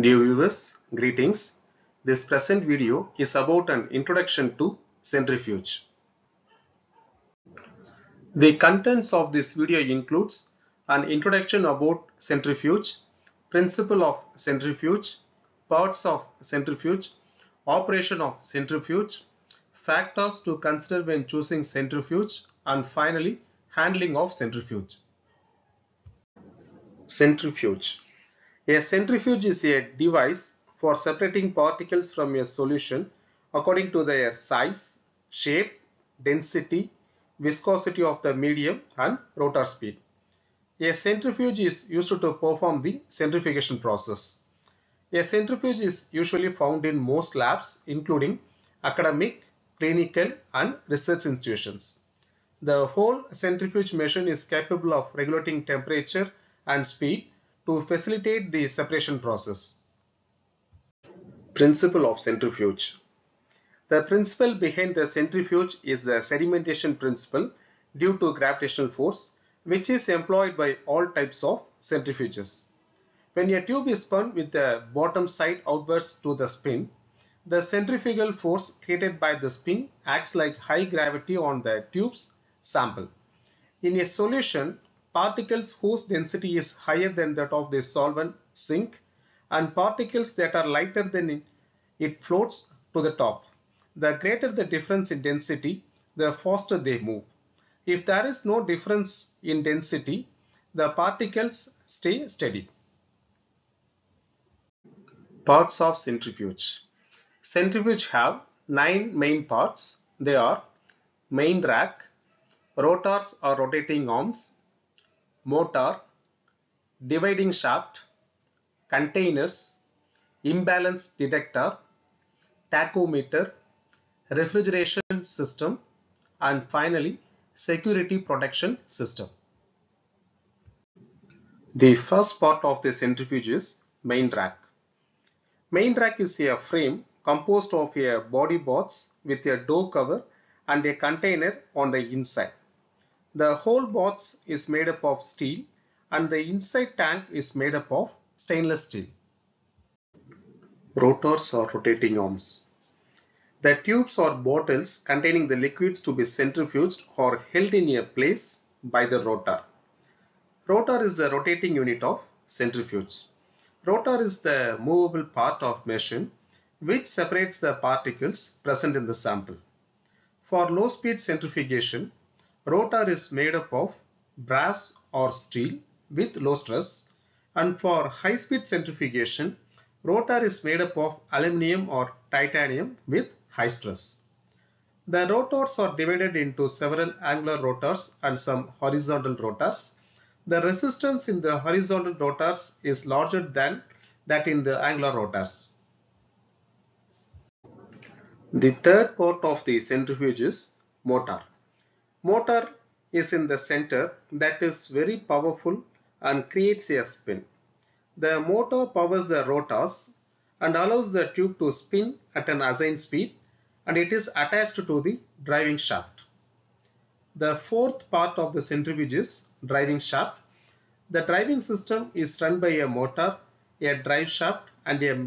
Dear viewers, greetings. This present video is about an introduction to centrifuge. The contents of this video includes an introduction about centrifuge, principle of centrifuge, parts of centrifuge, operation of centrifuge, factors to consider when choosing centrifuge, and finally handling of centrifuge. Centrifuge. A centrifuge is a device for separating particles from a solution according to their size, shape, density, viscosity of the medium and rotor speed. A centrifuge is used to perform the centrifugation process. A centrifuge is usually found in most labs including academic, clinical and research institutions. The whole centrifuge machine is capable of regulating temperature and speed to facilitate the separation process. Principle of centrifuge. The principle behind the centrifuge is the sedimentation principle due to gravitational force which is employed by all types of centrifuges. When a tube is spun with the bottom side outwards to the spin, the centrifugal force created by the spin acts like high gravity on the tube's sample. In a solution, particles whose density is higher than that of the solvent sink and particles that are lighter than it, floats to the top. The greater the difference in density, the faster they move. If there is no difference in density, the particles stay steady. Parts of centrifuge. Centrifuge have nine main parts. They are main rack, rotors or rotating arms, motor, driving shaft, containers, imbalance detector, tachometer, refrigeration system and finally security protection system. The first part of the centrifuge is main rack. Main rack is a frame composed of a body box with a door cover and a container on the inside. The whole box is made up of steel and the inside tank is made up of stainless steel. Rotors or rotating arms. The tubes or bottles containing the liquids to be centrifuged are held in a place by the rotor. Rotor is the rotating unit of centrifuge. Rotor is the movable part of machine which separates the particles present in the sample. For low speed centrifugation, rotor is made up of brass or steel with low stress and for high speed centrifugation, rotor is made up of aluminum or titanium with high stress. The rotors are divided into several angular rotors and some horizontal rotors. The resistance in the horizontal rotors is larger than that in the angular rotors. The third part of the centrifuge is motor. Motor is in the center that is very powerful and creates a spin. The motor powers the rotors and allows the tube to spin at an assigned speed and it is attached to the driving shaft. The fourth part of the centrifuge is driving shaft. The driving system is run by a motor, a drive shaft and a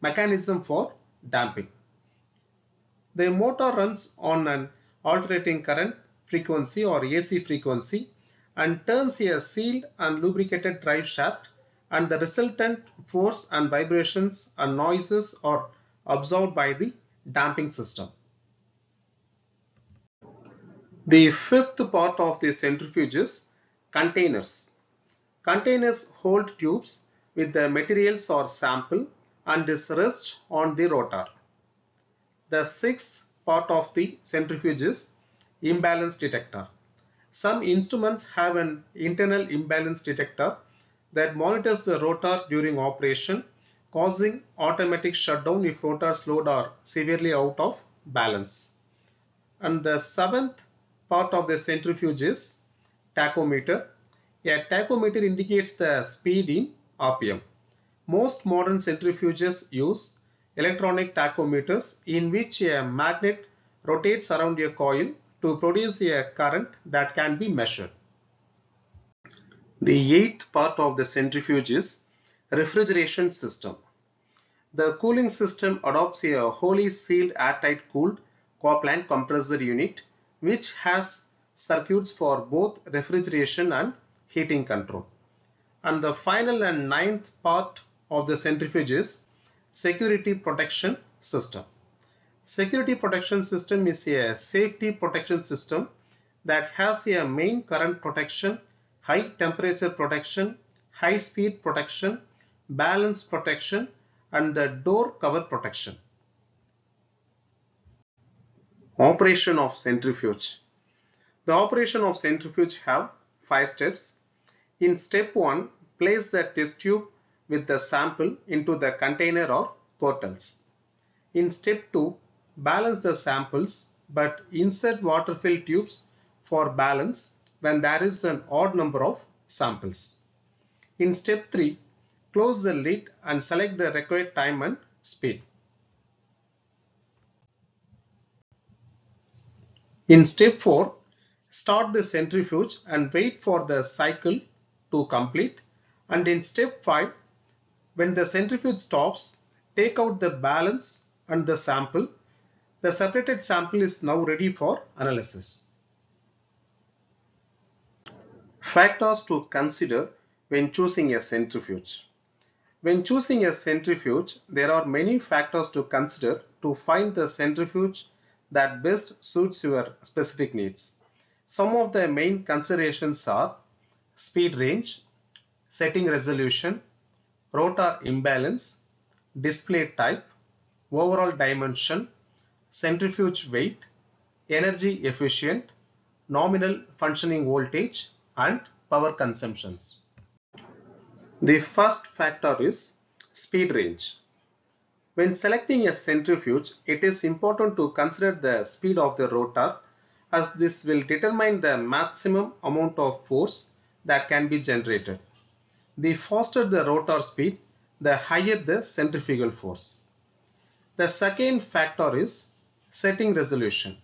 mechanism for damping. The motor runs on an alternating current frequency or AC frequency and turns a sealed and lubricated drive shaft and the resultant force and vibrations and noises are absorbed by the damping system. The fifth part of the centrifuge is containers. Containers hold tubes with the materials or sample and is rest on the rotor. The sixth part of the centrifuge is imbalance detector. Some instruments have an internal imbalance detector that monitors the rotor during operation causing automatic shutdown if rotor's load are severely out of balance. And the seventh part of the centrifuge is tachometer. A tachometer indicates the speed in RPM. Most modern centrifuges use electronic tachometers in which a magnet rotates around a coil to produce a current that can be measured. The eighth part of the centrifuge is refrigeration system. The cooling system adopts a wholly sealed airtight cooled coplant compressor unit which has circuits for both refrigeration and heating control. And the final and ninth part of the centrifuge is security protection system. Security protection system is a safety protection system that has a main current protection, high temperature protection, high speed protection, balance protection and the door cover protection. Operation of centrifuge. The operation of centrifuge have 5 steps. In step 1, place the test tube with the sample into the container or portals. In step 2, balance the samples but insert water filled tubes for balance when there is an odd number of samples. In step 3, close the lid and select the required time and speed. In step 4, start the centrifuge and wait for the cycle to complete and in step 5, when the centrifuge stops, take out the balance and the sample. The separated sample is now ready for analysis. Factors to consider when choosing a centrifuge. When choosing a centrifuge, there are many factors to consider to find the centrifuge that best suits your specific needs. Some of the main considerations are speed range, setting resolution, rotor imbalance, display type, overall dimension, centrifuge weight, energy efficient, nominal functioning voltage and power consumptions. The first factor is speed range. When selecting a centrifuge, it is important to consider the speed of the rotor as this will determine the maximum amount of force that can be generated. The faster the rotor speed, the higher the centrifugal force. The second factor is setting resolution.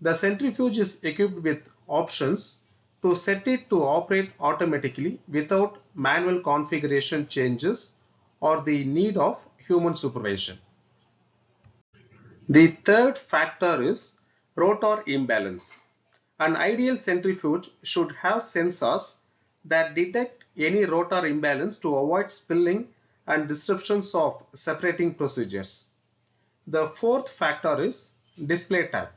The centrifuge is equipped with options to set it to operate automatically without manual configuration changes or the need of human supervision. The third factor is rotor imbalance. An ideal centrifuge should have sensors that detect any rotor imbalance to avoid spilling and disruptions of separating procedures. The fourth factor is display type.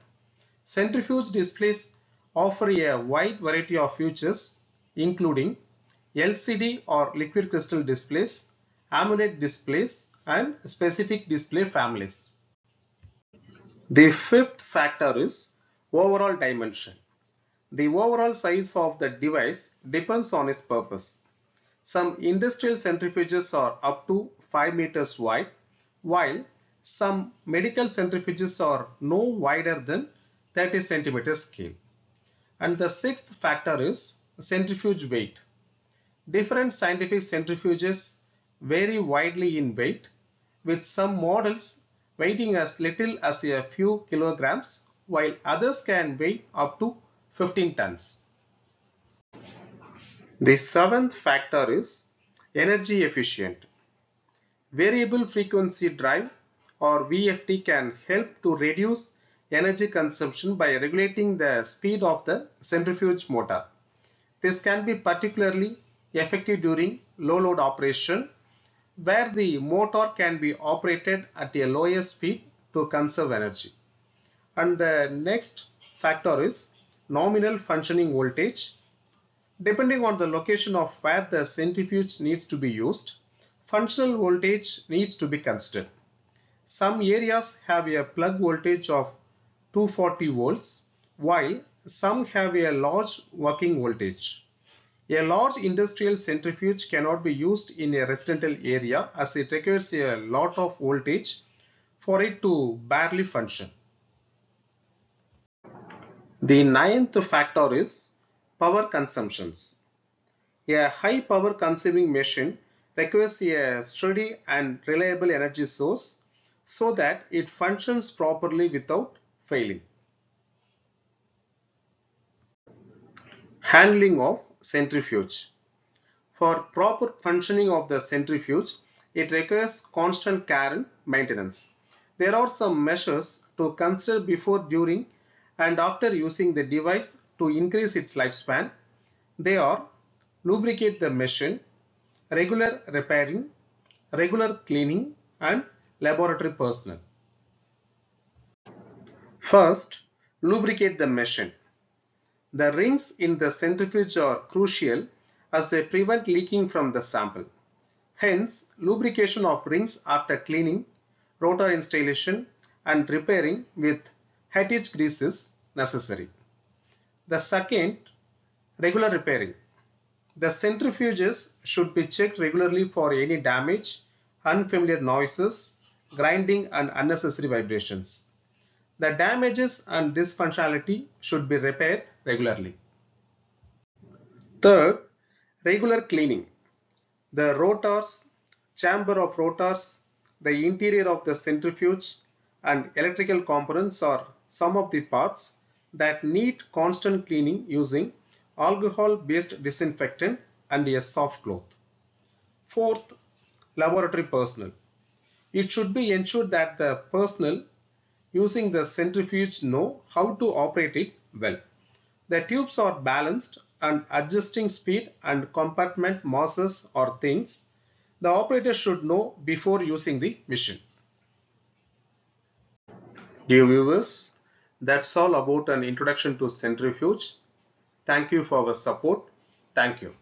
Centrifuge displays offer a wide variety of features including LCD or liquid crystal displays, AMOLED displays and specific display families. The fifth factor is overall dimension. The overall size of the device depends on its purpose. Some industrial centrifuges are up to 5 meters wide while some medical centrifuges are no wider than 30 centimeters scale. And the sixth factor is centrifuge weight. Different scientific centrifuges vary widely in weight with some models weighing as little as a few kilograms while others can weigh up to 15 tons. The seventh factor is energy efficient. Variable frequency drive or VFD can help to reduce energy consumption by regulating the speed of the centrifuge motor. This can be particularly effective during low load operation where the motor can be operated at a lower speed to conserve energy. And the next factor is nominal functioning voltage. Depending on the location of where the centrifuge needs to be used, functional voltage needs to be considered. Some areas have a plug voltage of 240 volts while some have a large working voltage. A large industrial centrifuge cannot be used in a residential area as it requires a lot of voltage for it to barely function. The ninth factor is power consumptions. A high power consuming machine requires a steady and reliable energy source so that it functions properly without failing. Handling of centrifuge. For proper functioning of the centrifuge, it requires constant care and maintenance. There are some measures to consider before, during and after using the device to increase its lifespan. They are lubricate the machine, regular repairing, regular cleaning and laboratory personnel. First, lubricate the machine. The rings in the centrifuge are crucial as they prevent leaking from the sample. Hence, lubrication of rings after cleaning, rotor installation and repairing with Hettich grease is necessary. The second, regular repairing. The centrifuges should be checked regularly for any damage, unfamiliar noises, grinding and unnecessary vibrations. The damages and dysfunctionality should be repaired regularly. Third, regular cleaning. The rotors, chamber of rotors, the interior of the centrifuge and electrical components are some of the parts that need constant cleaning using alcohol based disinfectant and a soft cloth. Fourth, laboratory personnel. It should be ensured that the personnel using the centrifuge know how to operate it well. The tubes are balanced and adjusting speed and compartment masses or things the operator should know before using the machine. Dear viewers, that's all about an introduction to centrifuge. Thank you for your support. Thank you.